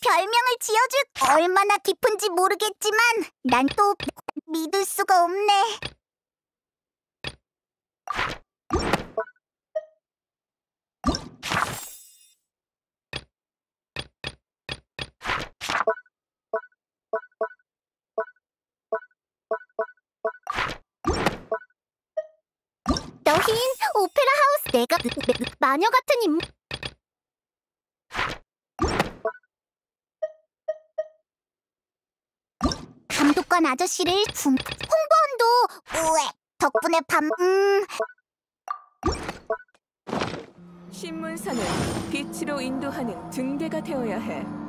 별명을 지어줄 얼마나 깊은지 모르겠지만 난 또 믿을 수가 없네. 너흰 오페라 하우스 내가 마녀 같은 인물 아저씨를 군 홍보원도 우에 덕분에 밤 음, 신문사는 빛으로 인도하는 등대가 되어야 해.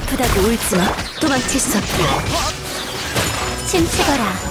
아프다고 울지 마. 도망칠 수 없다. 춤추거라.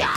Ya.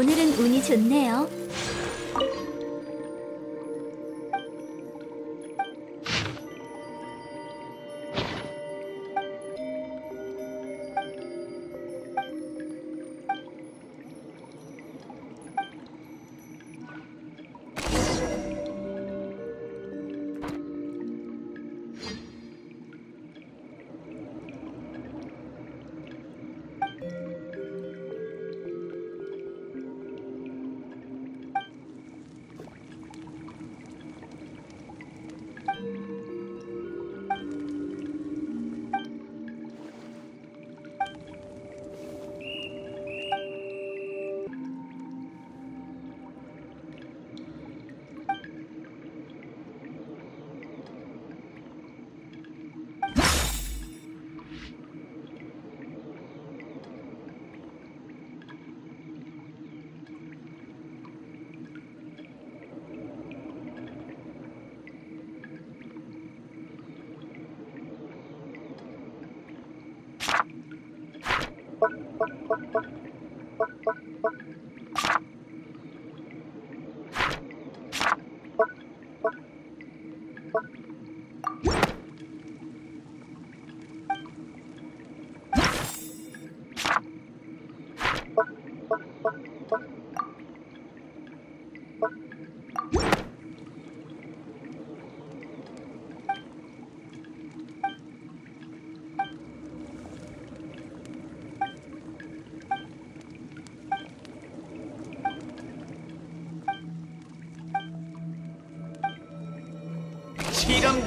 오늘은 운이 좋네요.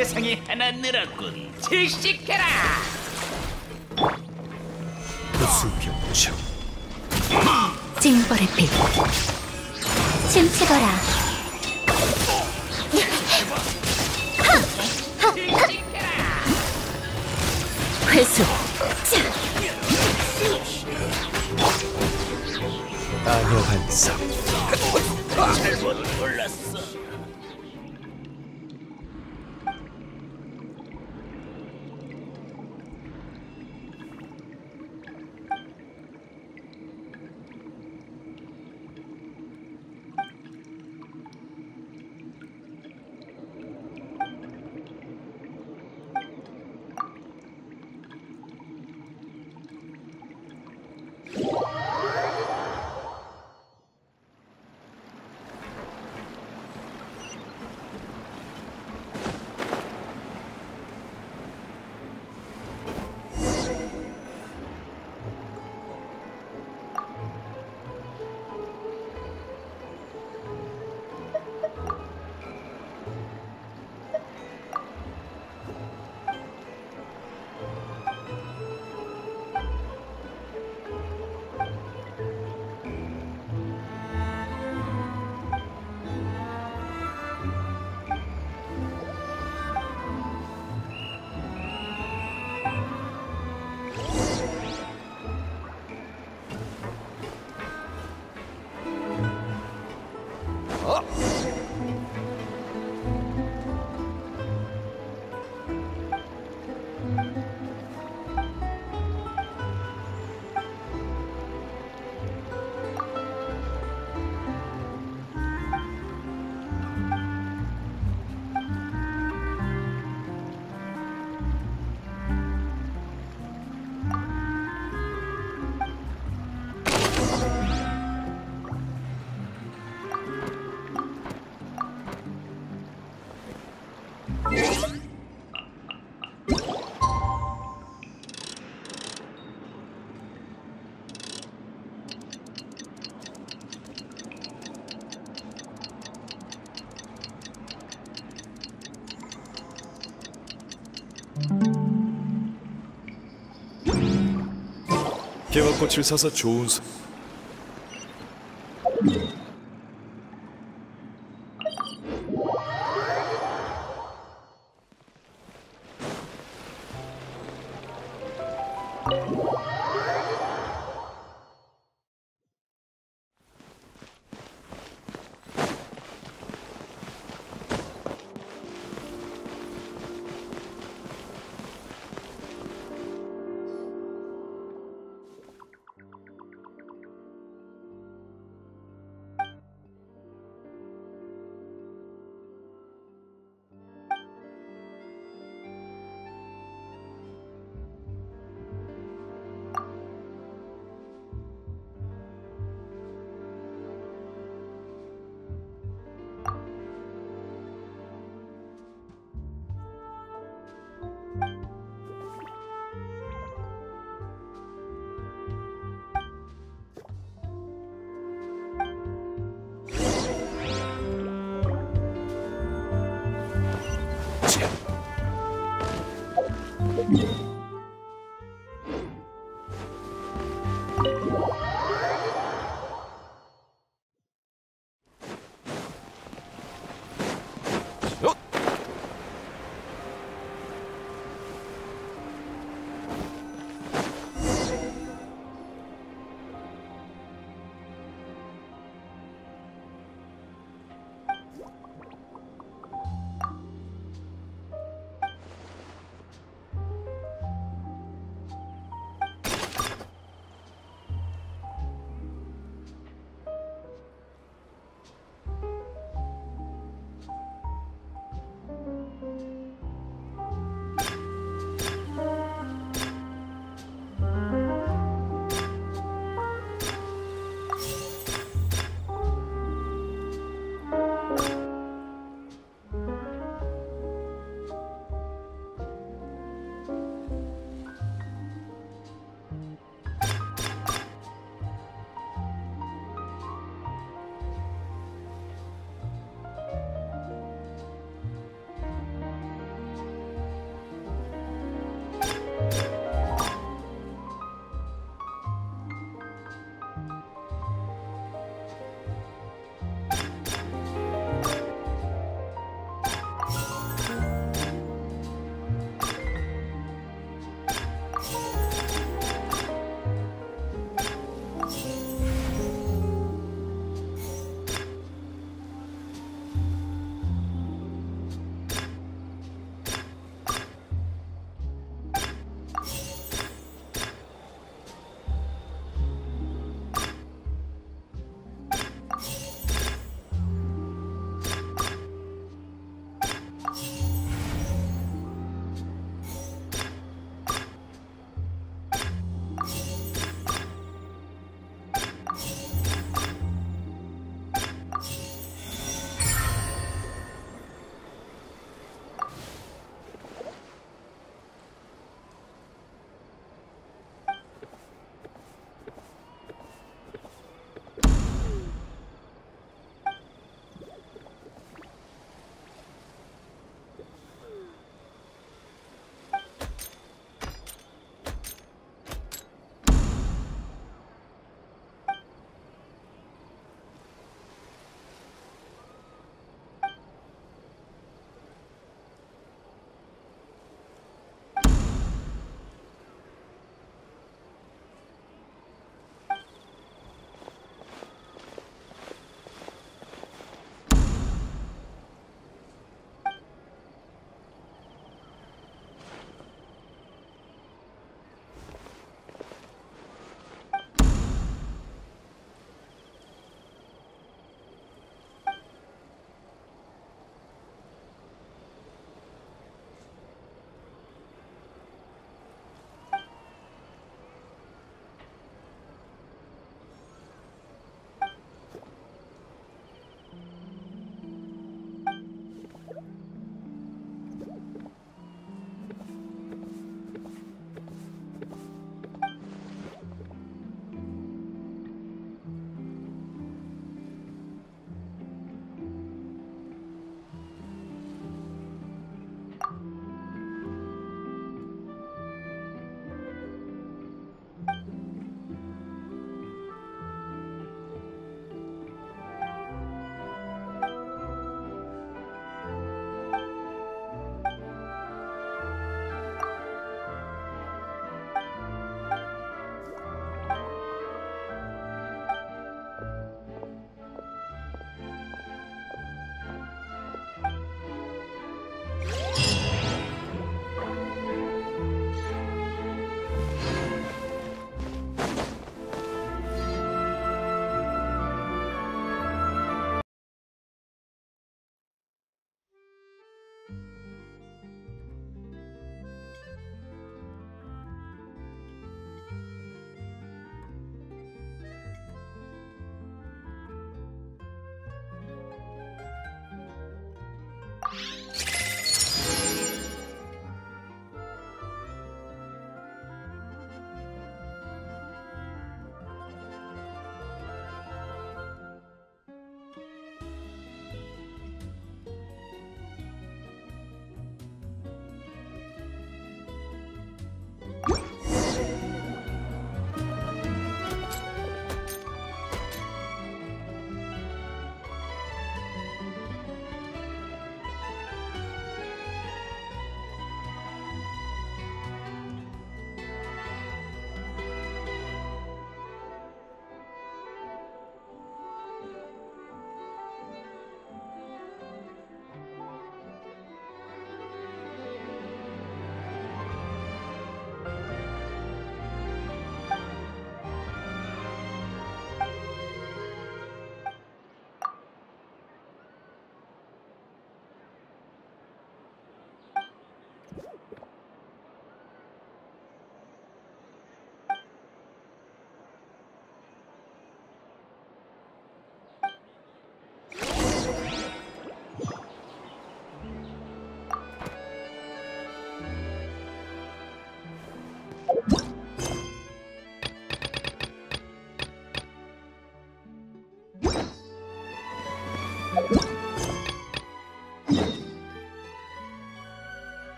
대상이 하나 늘었군. 질식해라. 부수병청 징벌의 빛. 춤추거라. 개화꽃을 사서 좋은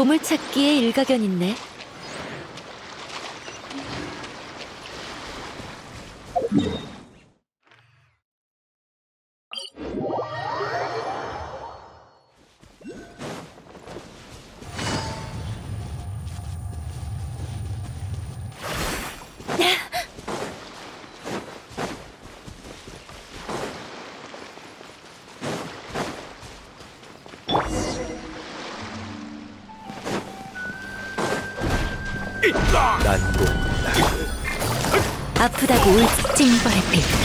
보물찾기에 일가견 있네. 난공 아프다고 울 찡벌의 피.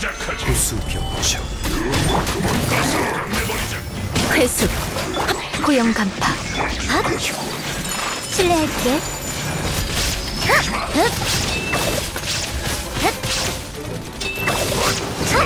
구수병청 회수. 고용 간파. 실례할게. 자,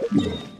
Yeah.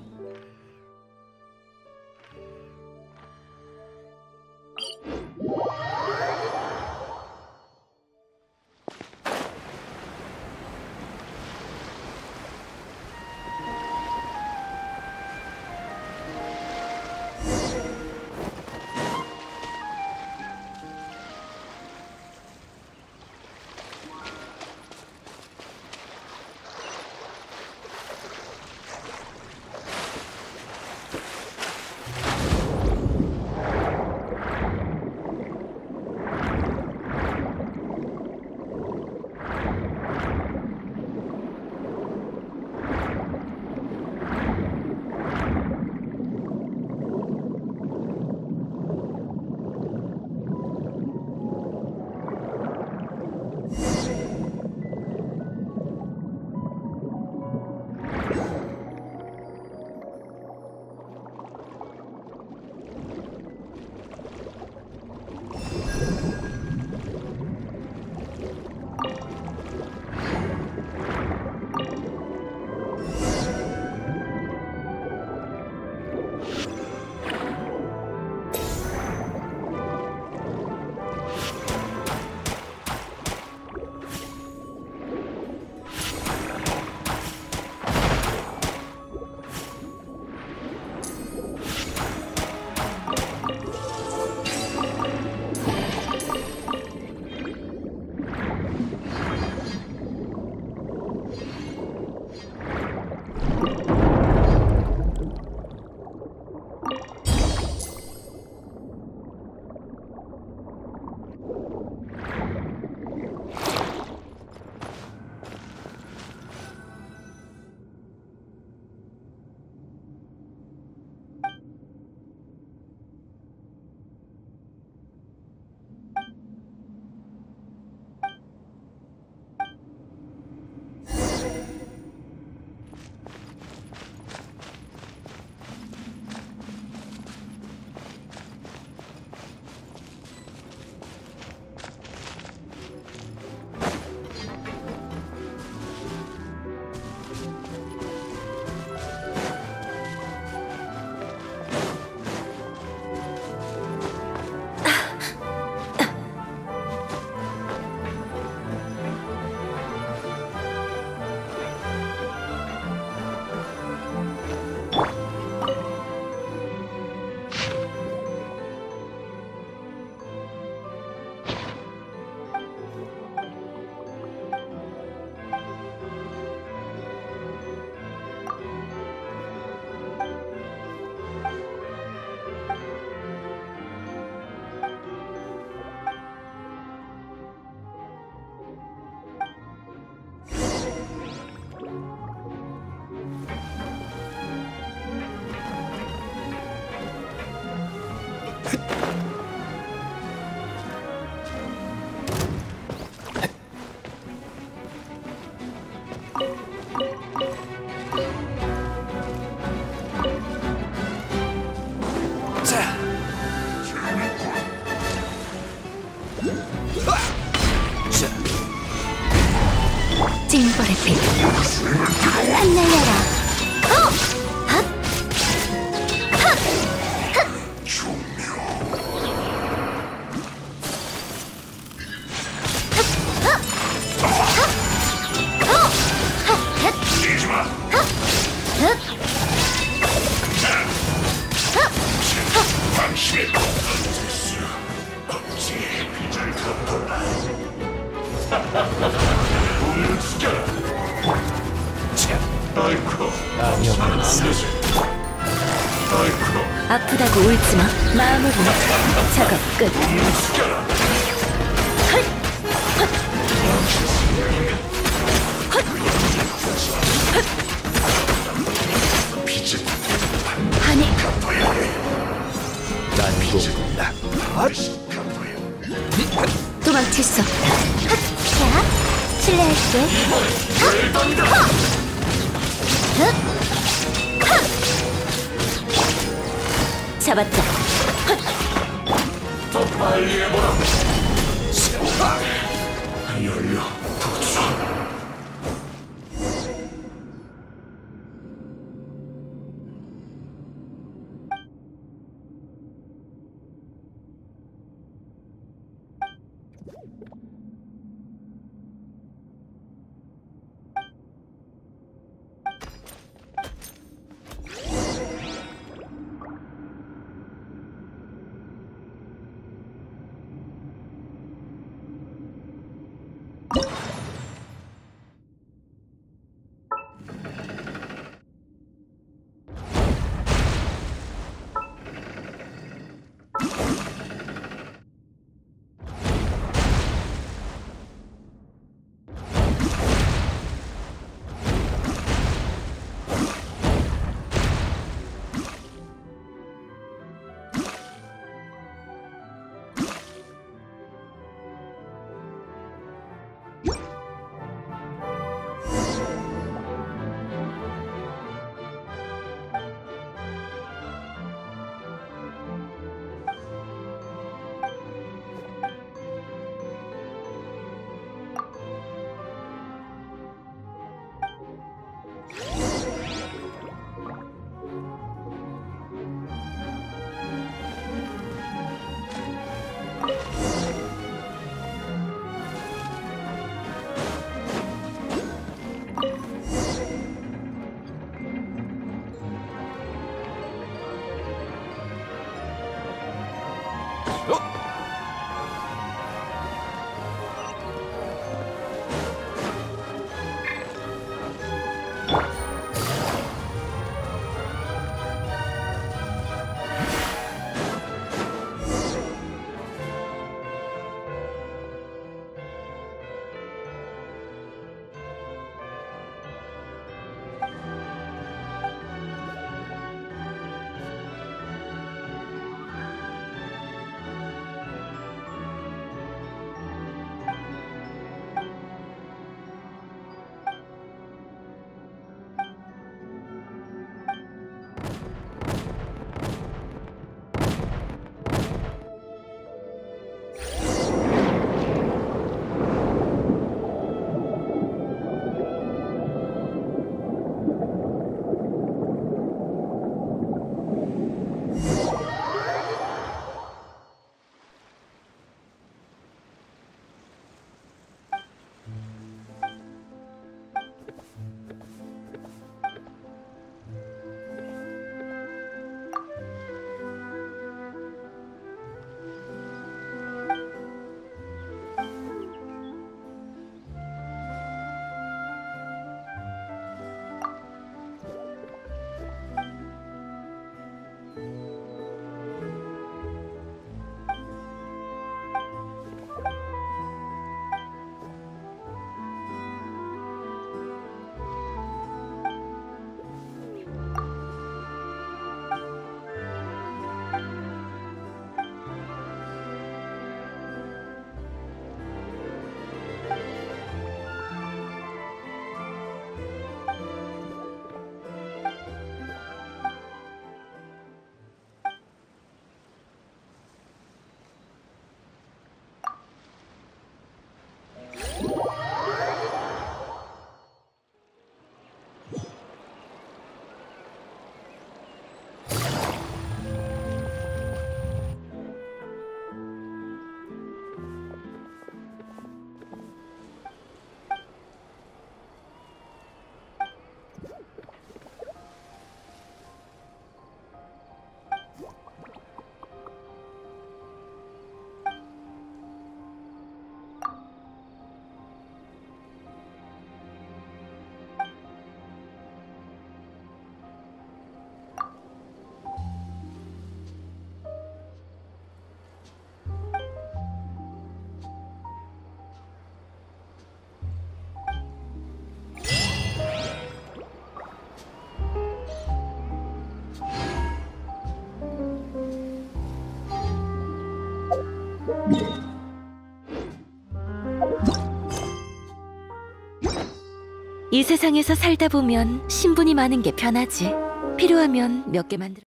이 세상에서 살다 보면 신분이 많은 게 편하지. 필요하면 몇 개 만들어.